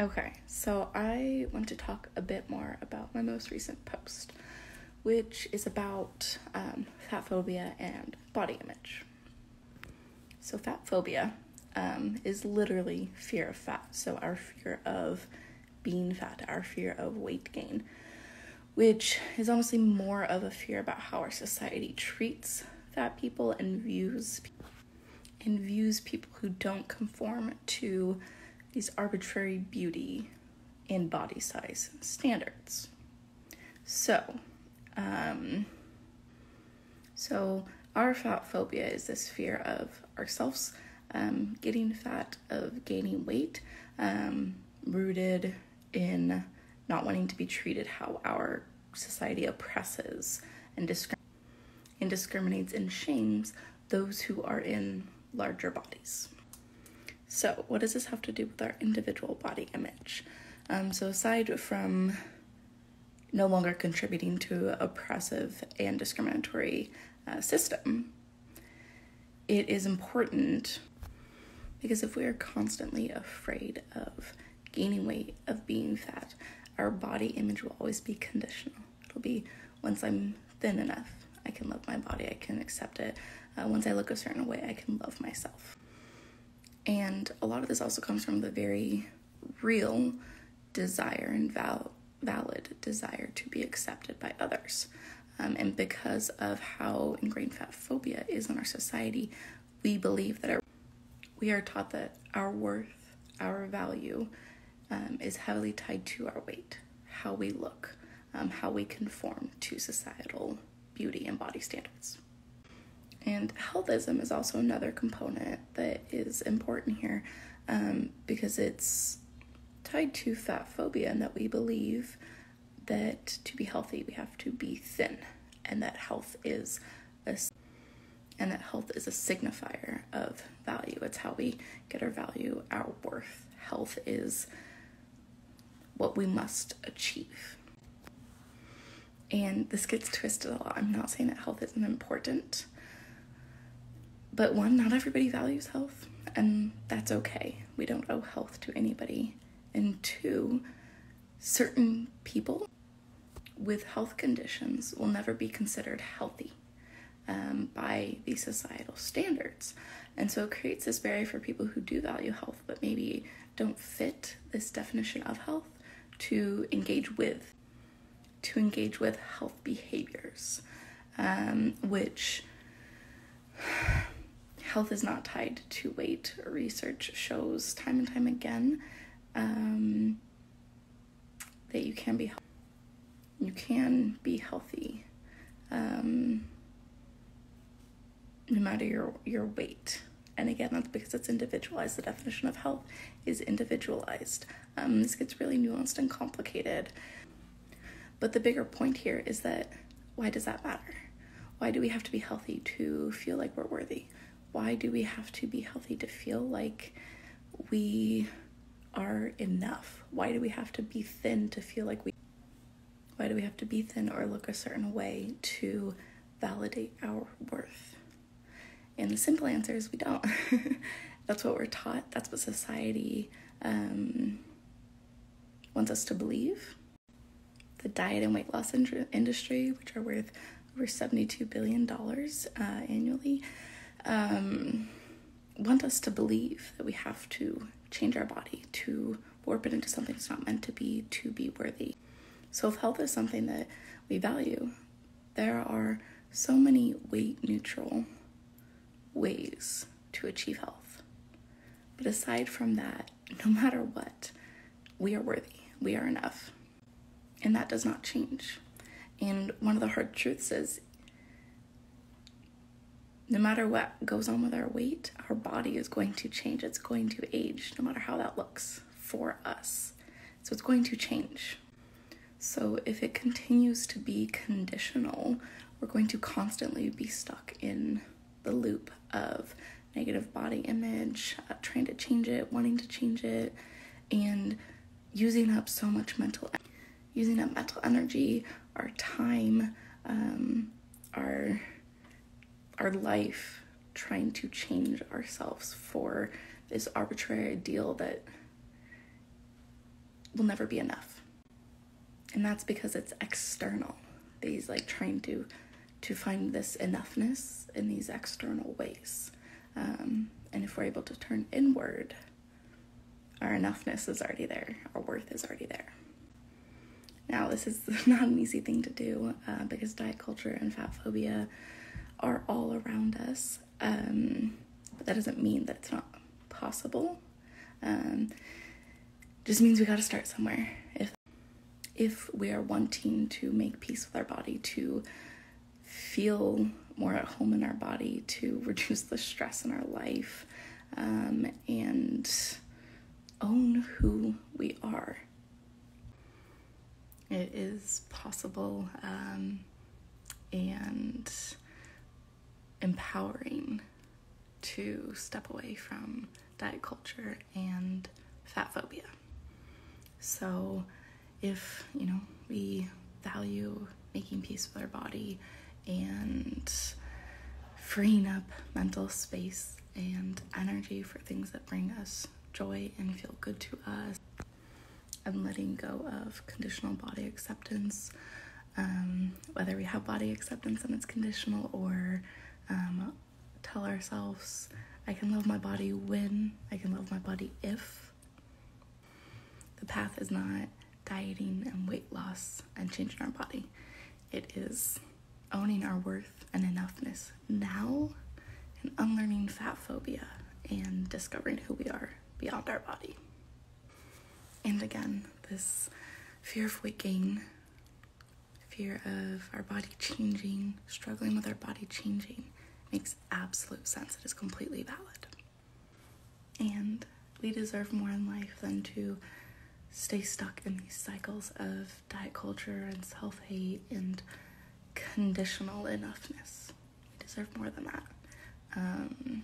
Okay, so I want to talk a bit more about my most recent post, which is about um, fat phobia and body image. So, fat phobia um, is literally fear of fat. So, our fear of being fat, our fear of weight gain, which is honestly more of a fear about how our society treats fat people and views and views people who don't conform to these arbitrary beauty and body size standards. So, um, so our fat phobia is this fear of ourselves um, getting fat, of gaining weight, um, rooted in not wanting to be treated how our society oppresses and, discrim- and discriminates and shames those who are in larger bodies. So, what does this have to do with our individual body image? Um, so, aside from no longer contributing to oppressive and discriminatory uh, system, it is important because if we are constantly afraid of gaining weight, of being fat, our body image will always be conditional. It'll be once I'm thin enough, I can love my body, I can accept it. Uh, once I look a certain way, I can love myself. And a lot of this also comes from the very real desire and val- valid desire to be accepted by others. Um, and because of how ingrained fat phobia is in our society, we believe that our, we are taught that our worth, our value, um, is heavily tied to our weight, how we look, um, how we conform to societal beauty and body standards. And healthism is also another component that is important here um, because it's tied to fat phobia and that we believe that to be healthy we have to be thin and that health is a and that health is a signifier of value. It's how we get our value, our worth. Health is what we must achieve. And this gets twisted a lot. I'm not saying that health isn't important. But one, not everybody values health, and that's okay. We don't owe health to anybody. And two, certain people with health conditions will never be considered healthy um, by these societal standards. And so it creates this barrier for people who do value health but maybe don't fit this definition of health to engage with to engage with health behaviors um, which health is not tied to weight. Research shows time and time again um, that you can be you can be healthy um, no matter your your weight. And again, that's because it's individualized. The definition of health is individualized. Um, this gets really nuanced and complicated. But the bigger point here is that why does that matter? Why do we have to be healthy to feel like we're worthy? Why do we have to be healthy to feel like we are enough? Why do we have to be thin to feel like we why do we have to be thin or look a certain way to validate our worth? And the simple answer is we don't. That's what we're taught. That's what society um, wants us to believe. The diet and weight loss industry, which are worth over $72 billion uh, annually, um, want us to believe that we have to change our body to warp it into something it's not meant to be to be worthy. So, if health is something that we value, there are so many weight neutral ways to achieve health. But aside from that, no matter what, we are worthy, we are enough. And that does not change. And one of the hard truths is no matter what goes on with our weight, our body is going to change. It's going to age, no matter how that looks for us. So it's going to change. So if it continues to be conditional, we're going to constantly be stuck in the loop of negative body image, uh, trying to change it, wanting to change it, and using up so much mental using up mental energy, our time, um, our our life trying to change ourselves for this arbitrary ideal that will never be enough. And that's because it's external. These like trying to to find this enoughness in these external ways. Um, and if we're able to turn inward, our enoughness is already there, our worth is already there. Now, this is not an easy thing to do uh, because diet culture and fat phobia are all around us. Um, but that doesn't mean that it's not possible. Um, just means we got to start somewhere. If if we are wanting to make peace with our body, to feel more at home in our body, to reduce the stress in our life, um, and own who we are. It is possible um, and empowering to step away from diet culture and fat phobia. So, if you know we value making peace with our body and freeing up mental space and energy for things that bring us joy and feel good to us, and letting go of conditional body acceptance, um, whether we have body acceptance and it's conditional or um, tell ourselves, I can love my body when, I can love my body if. The path is not dieting and weight loss and changing our body. It is owning our worth and enoughness now and unlearning fat phobia and discovering who we are beyond our body. And again, this fear of weight gain, fear of our body changing, struggling with our body changing makes absolute sense. It is completely valid. And we deserve more in life than to stay stuck in these cycles of diet culture and self hate and conditional enoughness. We deserve more than that. Um,